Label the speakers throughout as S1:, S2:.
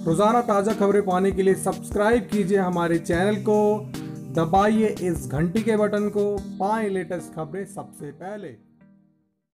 S1: रोज़ाना ताज़ा खबरें पाने के लिए सब्सक्राइब कीजिए हमारे चैनल को। दबाइए इस घंटी के बटन को। पाएँ लेटेस्ट खबरें सबसे पहले।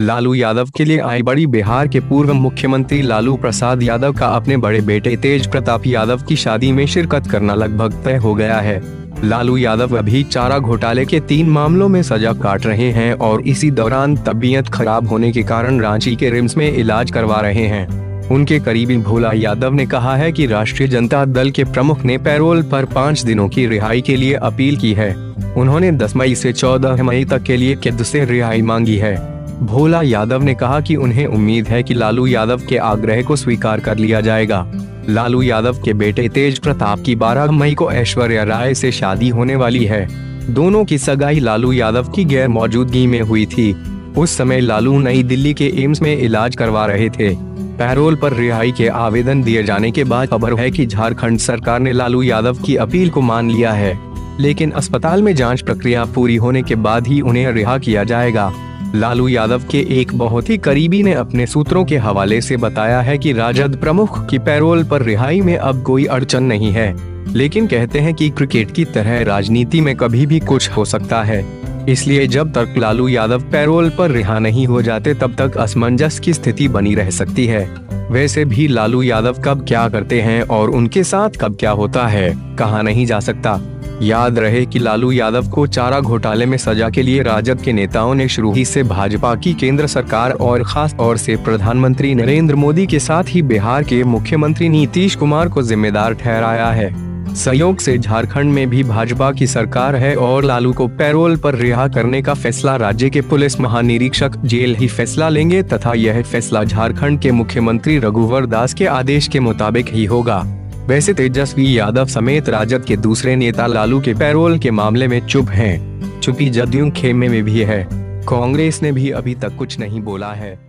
S2: लालू यादव के लिए आई बड़ी बिहार के पूर्व मुख्यमंत्री लालू प्रसाद यादव का अपने बड़े बेटे तेज प्रताप यादव की शादी में शिरकत करना लगभग तय हो गया है। लालू यादव अभी चारा घोटाले के तीन मामलों में सजा काट रहे हैं और इसी दौरान तबीयत खराब होने के कारण रांची के रिम्स में इलाज करवा रहे हैं। उनके करीबी भोला यादव ने कहा है कि राष्ट्रीय जनता दल के प्रमुख ने पैरोल पर पाँच दिनों की रिहाई के लिए अपील की है। उन्होंने 10 मई से 14 मई तक के लिए कैद से रिहाई मांगी है। भोला यादव ने कहा कि उन्हें उम्मीद है कि लालू यादव के आग्रह को स्वीकार कर लिया जाएगा। लालू यादव के बेटे तेज प्रताप की 12 मई को ऐश्वर्या राय से शादी होने वाली है। दोनों की सगाई लालू यादव की गैर मौजूदगी में हुई थी। उस समय लालू नई दिल्ली के एम्स में इलाज करवा रहे थे। पैरोल पर रिहाई के आवेदन दिए जाने के बाद खबर है कि झारखंड सरकार ने लालू यादव की अपील को मान लिया है। लेकिन अस्पताल में जाँच प्रक्रिया पूरी होने के बाद ही उन्हें रिहा किया जाएगा। लालू यादव के एक बहुत ही करीबी ने अपने सूत्रों के हवाले से बताया है कि राजद प्रमुख की पैरोल पर रिहाई में अब कोई अड़चन नहीं है। लेकिन कहते हैं कि क्रिकेट की तरह राजनीति में कभी भी कुछ हो सकता है। इसलिए जब तक लालू यादव पैरोल पर रिहा नहीं हो जाते, तब तक असमंजस की स्थिति बनी रह सकती है। वैसे भी लालू यादव कब क्या करते हैं और उनके साथ कब क्या होता है, कहा नहीं जा सकता। याद रहे कि लालू यादव को चारा घोटाले में सजा के लिए राजद के नेताओं ने शुरू ही से भाजपा की केंद्र सरकार और खास तौर से प्रधानमंत्री नरेंद्र मोदी के साथ ही बिहार के मुख्यमंत्री नीतीश कुमार को जिम्मेदार ठहराया है। संयोग से झारखंड में भी भाजपा की सरकार है और लालू को पैरोल पर रिहा करने का फैसला। राज्य के पुलिस महानिरीक्षक जेल ही फैसला लेंगे तथा यह फैसला झारखंड के मुख्यमंत्री रघुवर दास के आदेश के मुताबिक ही होगा। वैसे तेजस्वी यादव समेत राजद के दूसरे नेता लालू के पैरोल के मामले में चुप हैं। चुपी जदयू खेमे में भी है। कांग्रेस ने भी अभी तक कुछ नहीं बोला है।